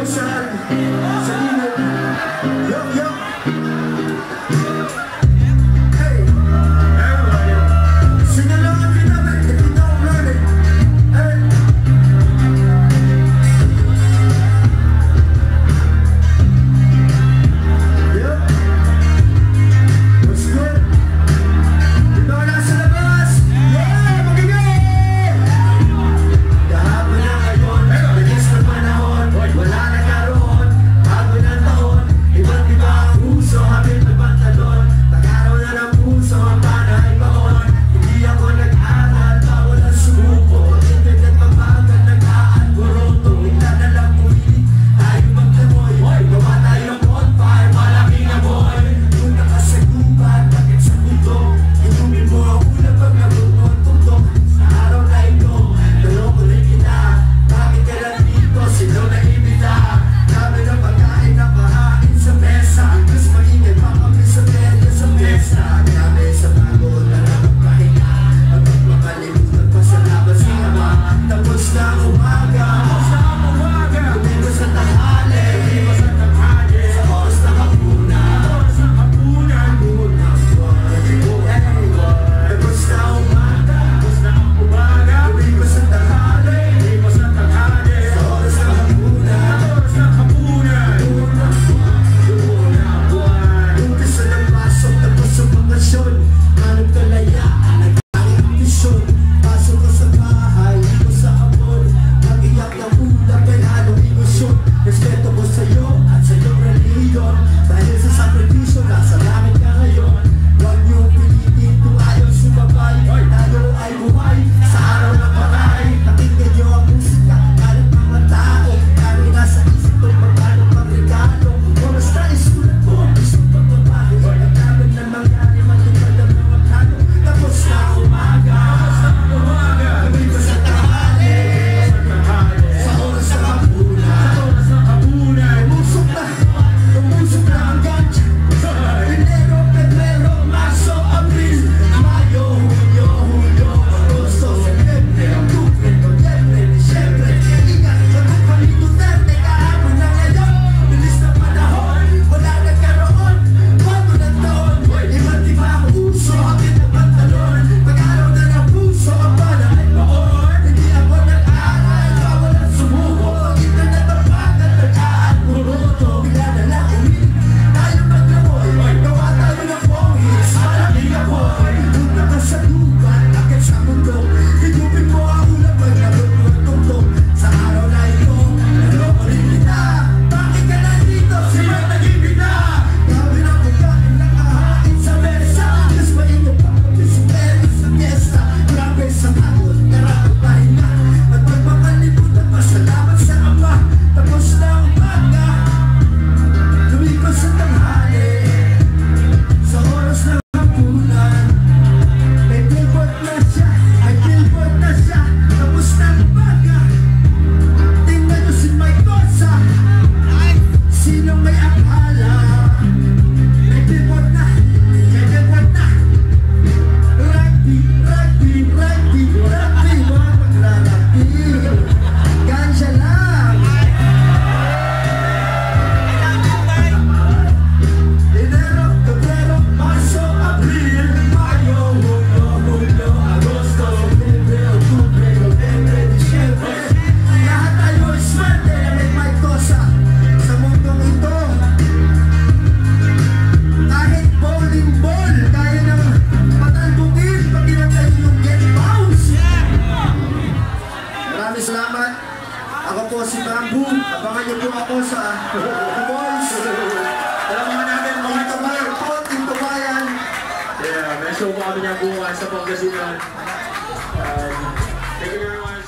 Richard, Janine, yo, yo. po si Bamboo. Abangan niyo po ako sa The Boys. Alam naman natin, mga kabayan po, tintubayan. Yeah, may show po kami niya bukas sa Pangasinan. Um, thank you everyone.